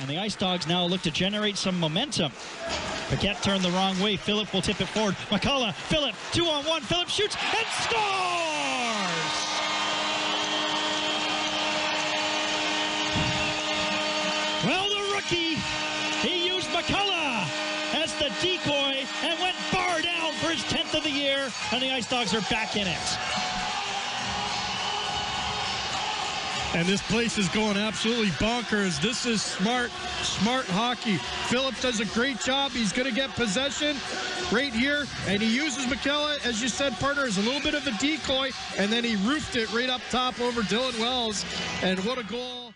And the Ice Dogs now look to generate some momentum. Paquette turned the wrong way. Philip will tip it forward. McCullough, Philip, two on one. Philip shoots and scores! Well, the rookie, he used McCullough as the decoy and went far down for his 10th of the year, and the Ice Dogs are back in it. And this place is going absolutely bonkers. This is smart, smart hockey. Phillips does a great job. He's going to get possession right here. And he uses McKellar, as you said, partner, as a little bit of a decoy. And then he roofed it right up top over Dylan Wells. And what a goal.